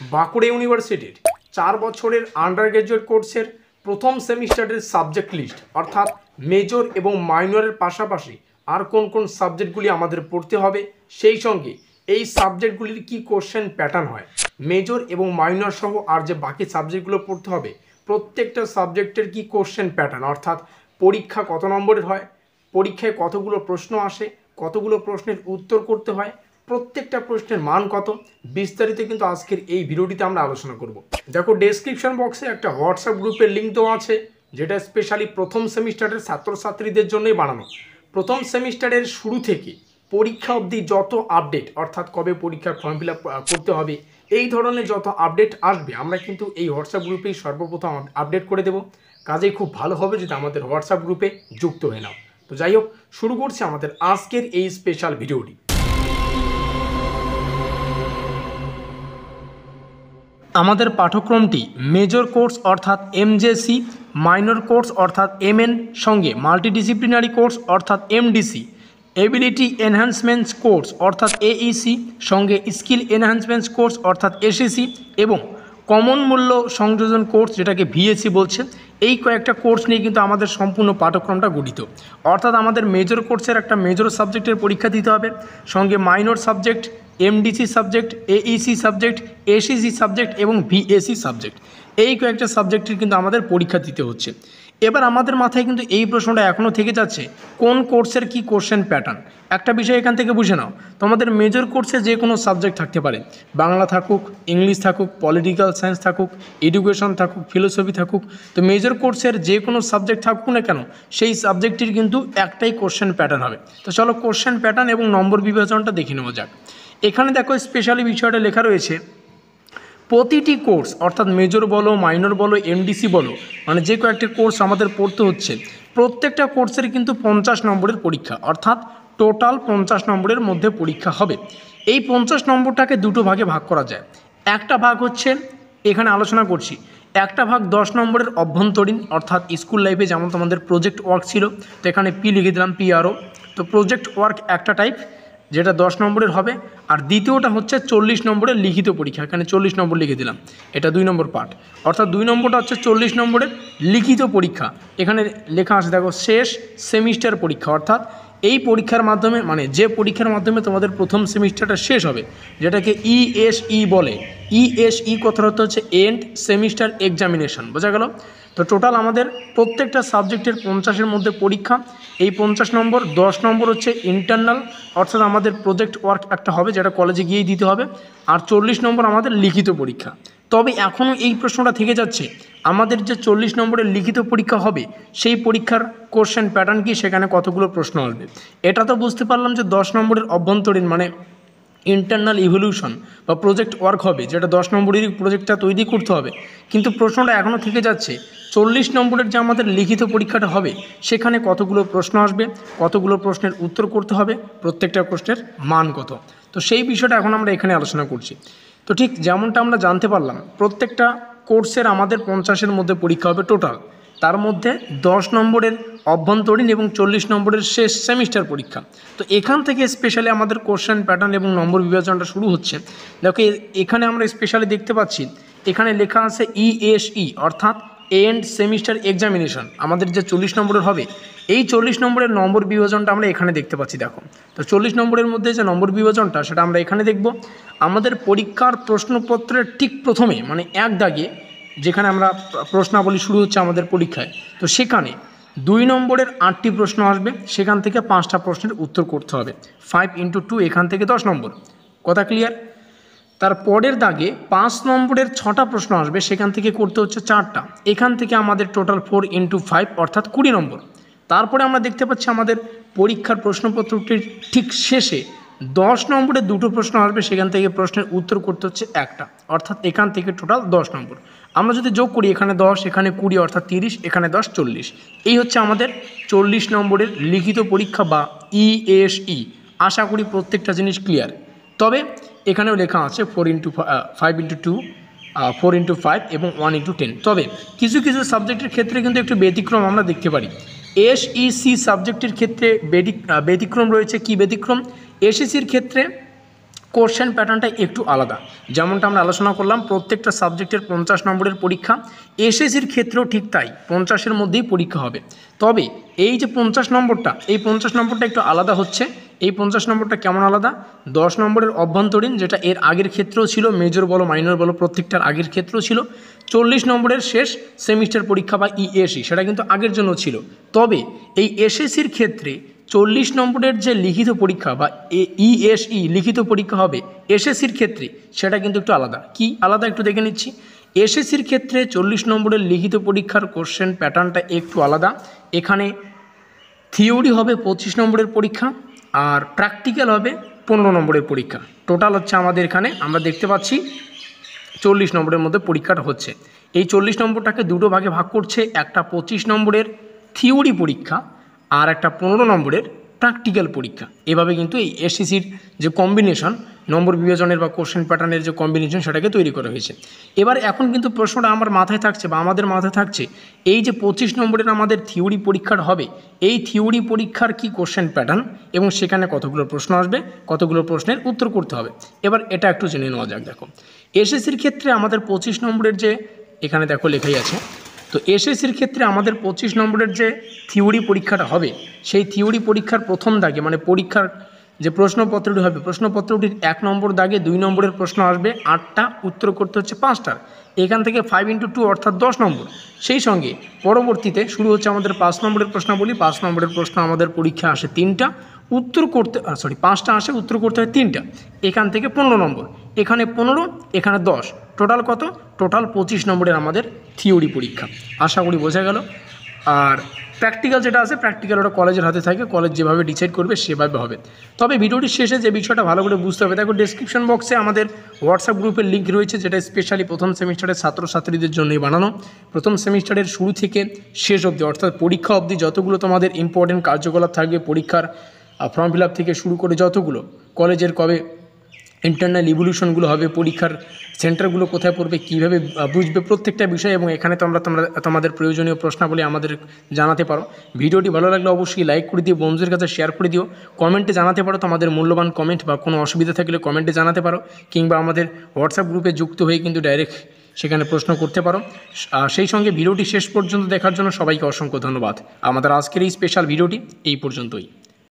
বাঁকুড়া ইউনিভার্সিটির চার বছরের আন্ডার গ্র্যাজুয়েট কোর্সের প্রথম সেমিস্টারের সাবজেক্ট লিস্ট, অর্থাৎ মেজর এবং মাইনরের পাশাপাশি আর কোন কোন সাবজেক্টগুলি আমাদের পড়তে হবে, সেই সঙ্গে এই সাবজেক্টগুলির কি কোশ্চেন প্যাটার্ন হয়, মেজর এবং মাইনর সহ আর যে বাকি সাবজেক্টগুলো পড়তে হবে, প্রত্যেকটা সাবজেক্টের কি কোশ্চেন প্যাটার্ন, অর্থাৎ পরীক্ষা কত নম্বরের হয়, পরীক্ষায় কতগুলো প্রশ্ন আসে, কতগুলো প্রশ্নের উত্তর করতে হয় প্রত্যেকটা প্রশ্নের মান কত? বিস্তারিত কিন্তু আজকের এই ভিডিওটিতে আমরা আলোচনা করব। দেখো ডেসক্রিপশন বক্সে একটা হোয়াটসঅ্যাপ গ্রুপের লিঙ্ক দেওয়া আছে, যেটা স্পেশালি প্রথম সেমিস্টারের ছাত্রছাত্রীদের জন্যই বানানো। প্রথম সেমিস্টারের শুরু থেকে পরীক্ষা অবধি যত আপডেট অর্থাৎ কবে পরীক্ষার ফর্ম ফিল করতে হবে, এই ধরনের যত আপডেট আসবে, আমরা কিন্তু এই হোয়াটসঅ্যাপ গ্রুপেই সর্বপ্রথম আপডেট করে দেব। কাজেই খুব ভালো হবে যদি আমাদের হোয়াটসঅ্যাপ গ্রুপে যুক্ত হয়ে নাও। তো যাই হোক, শুরু করছি আমাদের আজকের এই স্পেশাল ভিডিওটি আমাদের পাঠ্যক্রমটি মেজর কোর্স অর্থাৎ এমজেসি মাইনর কোর্স অর্থাৎ এমএন সঙ্গে মাল্টিডিসিপ্লিনারি কোর্স অর্থাৎ এমডিসি এবিলিটি এনহ্যান্সমেন্টস কোর্স অর্থাৎ এইসি সঙ্গে স্কিল এনহ্যান্সমেন্টস কোর্স অর্থাৎ এসএসি এবং কমন মূল্য সংযোজন কোর্স যেটাকে ভিএসি বলছে এই কয়েকটা কোর্স নিয়ে কিন্তু আমাদের সম্পূর্ণ পাঠ্যক্রমটা গঠিত। অর্থাৎ আমাদের মেজর কোর্সের একটা মেজর সাবজেক্টের পরীক্ষা দিতে হবে। সঙ্গে minor subject MDC subject AEC subject ACC subject এবং ভিএসি সাবজেক্ট এই কয়েকটা সাবজেক্টের কিন্তু আমাদের পরীক্ষা দিতে হচ্ছে। এবার আমাদের মাথায় কিন্তু এই প্রশ্নটা এখনও থেকে যাচ্ছে, কোন কোর্সের কি কোশ্চেন প্যাটার্ন একটা বিষয় এখান থেকে বুঝে নাও, তোমাদের মেজর কোর্সে যে কোনো সাবজেক্ট থাকতে পারে। বাংলা থাকুক ইংলিশ থাকুক পলিটিক্যাল সায়েন্স থাকুক এডুকেশন থাকুক ফিলোসফি থাকুক, তো মেজর কোর্সের যে কোনো সাবজেক্ট থাকুক না কেন, সেই সাবজেক্টটির কিন্তু একটাই কোশ্চেন প্যাটার্ন হবে। তো চলো কোশ্চেন প্যাটার্ন এবং নম্বর বিভাজনটা দেখে নেওয়া যাক। এখানে দেখো স্পেশালি বিষয়টা লেখা রয়েছে প্রতিটি কোর্স, অর্থাৎ মেজর বলো মাইনর বলো এমডিসি বলো মানে যে কয়েকটি কোর্স আমাদের পড়তে হচ্ছে, প্রত্যেকটা কোর্সের কিন্তু পঞ্চাশ নম্বরের পরীক্ষা, অর্থাৎ টোটাল পঞ্চাশ নম্বরের মধ্যে পরীক্ষা হবে। এই পঞ্চাশ নম্বরটাকে দুটো ভাগে ভাগ করা যায়। একটা ভাগ হচ্ছে, এখানে আলোচনা করছি, একটা ভাগ দশ নম্বরের অভ্যন্তরীণ, অর্থাৎ স্কুল লাইফে যেমন তোমাদের প্রজেক্ট ওয়ার্ক ছিল, তো এখানে পি লিখে দিলাম পিআরও তো প্রজেক্ট ওয়ার্ক একটা টাইপ যেটা দশ নম্বরের হবে, আর দ্বিতীয়টা হচ্ছে চল্লিশ নম্বরের লিখিত পরীক্ষা। এখানে চল্লিশ নম্বর লিখে দিলাম। এটা দুই নম্বর পার্ট অর্থাৎ দুই নম্বরটা হচ্ছে চল্লিশ নম্বরের লিখিত পরীক্ষা। এখানে লেখা আছে, দেখো, শেষ সেমিস্টার পরীক্ষা। অর্থাৎ এই পরীক্ষার মাধ্যমে মানে যে পরীক্ষার মাধ্যমে তোমাদের প্রথম সেমিস্টারটা শেষ হবে, যেটাকে ইএসই বলে। ইএসই কথার অর্থ হচ্ছে এন্ড সেমিস্টার এক্সামিনেশন বোঝা গেল? তো টোটাল আমাদের প্রত্যেকটা সাবজেক্টের পঞ্চাশের মধ্যে পরীক্ষা। এই পঞ্চাশ নম্বর, দশ নম্বর হচ্ছে ইন্টারনাল অর্থাৎ আমাদের প্রজেক্ট ওয়ার্ক একটা হবে যেটা কলেজে গিয়েই দিতে হবে। আর চল্লিশ নম্বর আমাদের লিখিত পরীক্ষা। তবে এখনও এই প্রশ্নটা থেকে যাচ্ছে, আমাদের যে চল্লিশ নম্বরের লিখিত পরীক্ষা হবে, সেই পরীক্ষার কোশ্চেন প্যাটার্ন কি? সেখানে কতগুলো প্রশ্ন আসবে। এটা তো বুঝতে পারলাম যে দশ নম্বরের অভ্যন্তরীণ মানে ইন্টারনাল ইভলিউশন বা প্রজেক্ট ওয়ার্ক হবে, যেটা দশ নম্বরেরই প্রজেক্টটা তৈরি করতে হবে। কিন্তু প্রশ্নটা এখনও থেকে যাচ্ছে, চল্লিশ নম্বরের যে আমাদের লিখিত পরীক্ষাটা হবে, সেখানে কতগুলো প্রশ্ন আসবে, কতগুলো প্রশ্নের উত্তর করতে হবে, প্রত্যেকটা প্রশ্নের মান কত। তো সেই বিষয়টা এখন আমরা এখানে আলোচনা করছি। তো ঠিক যেমনটা আমরা জানতে পারলাম, প্রত্যেকটা কোর্সের আমাদের পঞ্চাশের মধ্যে পরীক্ষা হবে টোটাল তার মধ্যে দশ নম্বরের অভ্যন্তরীণ এবং চল্লিশ নম্বরের শেষ সেমিস্টার পরীক্ষা। তো এখান থেকে স্পেশালি আমাদের কোশ্চেন প্যাটার্ন এবং নম্বর বিভাজনটা শুরু হচ্ছে। দেখো এখানে আমরা স্পেশালি দেখতে পাচ্ছি, এখানে লেখা আছে ইএসই অর্থাৎ এন্ড সেমিস্টার এক্সামিনেশন আমাদের যে চল্লিশ নম্বরের হবে। এই চল্লিশ নম্বরের নম্বর বিভাজনটা আমরা এখানে দেখতে পাচ্ছি, দেখো। তো চল্লিশ নম্বরের মধ্যে যে নম্বর বিভাজনটা, সেটা আমরা এখানে দেখব। আমাদের পরীক্ষার প্রশ্নপত্রের ঠিক প্রথমে মানে এক দাগে যেখানে আমরা প্রশ্নাবলী শুরু হচ্ছে আমাদের পরীক্ষায়। তো সেখানে দুই নম্বরের আটটি প্রশ্ন আসবে, সেখান থেকে পাঁচটা প্রশ্নের উত্তর করতে হবে। ফাইভ ইন্টু টু এখান থেকে দশ নম্বর। কথা ক্লিয়ার তার পরের দাগে পাঁচ নম্বরের ছটা প্রশ্ন আসবে, সেখান থেকে করতে হচ্ছে চারটা। এখান থেকে আমাদের টোটাল ফোর ইন্টু ফাইভ অর্থাৎ কুড়ি নম্বর। তারপরে আমরা দেখতে পাচ্ছি আমাদের পরীক্ষার প্রশ্নপত্রটির ঠিক শেষে দশ নম্বরে দুটো প্রশ্ন আসবে, সেখান থেকে প্রশ্নের উত্তর করতে হচ্ছে একটা। অর্থাৎ এখান থেকে টোটাল দশ নম্বর। আমরা যদি যোগ করি, এখানে দশ, এখানে কুড়ি, অর্থাৎ তিরিশ, এখানে দশ, চল্লিশ। এই হচ্ছে আমাদের চল্লিশ নম্বরের লিখিত পরীক্ষা বা ইএসই আশা করি প্রত্যেকটা জিনিস ক্লিয়ার তবে এখানেও লেখা আছে four into five into two four into five এবং ওয়ান ইন্টু টেন তবে কিছু কিছু সাবজেক্টের ক্ষেত্রে কিন্তু একটু ব্যতিক্রম আমরা দেখতে পারি। এসইসি সাবজেক্টের ক্ষেত্রে ব্যতিক্রম রয়েছে কি ব্যতিক্রম? এসএসসির ক্ষেত্রে কোশ্চেন প্যাটার্নটা একটু আলাদা। যেমনটা আমরা আলোচনা করলাম, প্রত্যেকটা সাবজেক্টের পঞ্চাশ নম্বরের পরীক্ষা। এসএসসির ক্ষেত্রেও ঠিক তাই, পঞ্চাশের মধ্যেই পরীক্ষা হবে। তবে এই যে পঞ্চাশ নম্বরটা, এই পঞ্চাশ নম্বরটা একটু আলাদা হচ্ছে। এই পঞ্চাশ নম্বরটা কেমন আলাদা? দশ নম্বরের অভ্যন্তরীণ, যেটা এর আগের ক্ষেত্রেও ছিল মেজর বলো মাইনর বলো, প্রত্যেকটার আগের ক্ষেত্রেও ছিল। চল্লিশ নম্বরের শেষ সেমিস্টার পরীক্ষা বা ইএসি সেটা কিন্তু আগের জন্য ছিল। তবে এই এসএসসির ক্ষেত্রে চল্লিশ নম্বরের যে লিখিত পরীক্ষা বা ইএসই লিখিত পরীক্ষা হবে এসএসসির ক্ষেত্রে, সেটা কিন্তু একটু আলাদা। কি আলাদা একটু দেখে নিচ্ছি। এসএসসির ক্ষেত্রে চল্লিশ নম্বরের লিখিত পরীক্ষার কোশ্চেন প্যাটার্নটা একটু আলাদা। এখানে থিওরি হবে পঁচিশ নম্বরের পরীক্ষা আর প্র্যাকটিক্যাল হবে পনেরো নম্বরের পরীক্ষা। টোটাল হচ্ছে আমাদের এখানে, আমরা দেখতে পাচ্ছি চল্লিশ নম্বরের মধ্যে পরীক্ষাটা হচ্ছে। এই চল্লিশ নম্বরটাকে দুটো ভাগে ভাগ করছে, একটা পঁচিশ নম্বরের থিওরি পরীক্ষা আর একটা পনেরো নম্বরের প্র্যাকটিক্যাল পরীক্ষা। এভাবে কিন্তু এই এসসিসির যে কম্বিনেশন নম্বর বিভাজনের বা কোশ্চেন প্যাটার্নের যে কম্বিনেশন সেটাকে তৈরি করা হয়েছে। এবার এখন কিন্তু প্রশ্নটা আমার মাথায় থাকছে বা আমাদের মাথায় থাকছে, এই যে পঁচিশ নম্বরের আমাদের থিওরি পরীক্ষার হবে, এই থিওরি পরীক্ষার কি কোশ্চেন প্যাটার্ন এবং সেখানে কতগুলো প্রশ্ন আসবে, কতগুলো প্রশ্নের উত্তর করতে হবে। এবার এটা একটু জেনে নেওয়া যাক, দেখো। এসএসসির ক্ষেত্রে আমাদের পঁচিশ নম্বরের যে, এখানে দেখো লেখাই আছে তো এসএসসির ক্ষেত্রে আমাদের পঁচিশ নম্বরের যে থিওরি পরীক্ষাটা হবে, সেই থিওরি পরীক্ষার প্রথম দাগে মানে পরীক্ষার যে প্রশ্নপত্রটি হবে, প্রশ্নপত্রটির এক নম্বর দাগে দুই নম্বরের প্রশ্ন আসবে, আটটা উত্তর করতে হচ্ছে পাঁচটার। এখান থেকে ফাইভ ইন্টু টু অর্থাৎ দশ নম্বর। সেই সঙ্গে পরবর্তীতে শুরু হচ্ছে আমাদের পাঁচ নম্বরের প্রশ্নাবলী, পাঁচ নম্বরের প্রশ্ন আমাদের পরীক্ষা আসে তিনটা, উত্তর করতে সরি পাঁচটা আসে, উত্তর করতে হয় তিনটা। এখান থেকে পনেরো নম্বর। এখানে পনেরো, এখানে দশ। টোটাল কত? টোটাল পঁচিশ নম্বরের আমাদের থিওরি পরীক্ষা। আশা করি বোঝা গেল। আর প্র্যাকটিক্যাল যেটা আছে প্র্যাকটিক্যাল ওটা কলেজের হাতে থাকে। কলেজ যেভাবে ডিসাইড করবে, সেভাবে হবে। তবে ভিডিওটির শেষে যে বিষয়টা ভালো করে বুঝতে হবে, দেখো ডিসক্রিপশন বক্সে আমাদের হোয়াটসঅ্যাপ গ্রুপের লিঙ্ক রয়েছে, যেটা স্পেশালি প্রথম সেমিস্টারের ছাত্রছাত্রীদের জন্যই বানানো। প্রথম সেমিস্টারের শুরু থেকে শেষ অবধি, অর্থাৎ পরীক্ষা অবধি যতগুলো তোমাদের ইম্পর্টেন্ট কার্যকলাপ থাকবে, পরীক্ষার ফর্ম ফিল থেকে শুরু করে যতগুলো কলেজের কবে ইন্টারনাল ইভলিউশনগুলো হবে, পরীক্ষার সেন্টারগুলো কোথায় পড়বে, কীভাবে বুঝবে প্রত্যেকটা বিষয় এবং এখানে তোমরা তোমরা, তোমাদের প্রয়োজনীয় প্রশ্নাবলী আমাদের জানাতে পারো। ভিডিওটি ভালো লাগলে অবশ্যই লাইক করে দিও, বন্ধুদের কাছে শেয়ার করে দিও। কমেন্টে জানাতে পারো তোমাদের মূল্যবান কমেন্ট বা কোনো অসুবিধা থাকলে কমেন্টে জানাতে পারো, কিংবা আমাদের হোয়াটসঅ্যাপ গ্রুপে যুক্ত হয়ে কিন্তু ডাইরেক্ট সেখানে প্রশ্ন করতে পারো। সেই সঙ্গে ভিডিওটি শেষ পর্যন্ত দেখার জন্য সবাইকে অসংখ্য ধন্যবাদ। আমাদের আজকের এই স্পেশাল ভিডিওটি এই পর্যন্তই।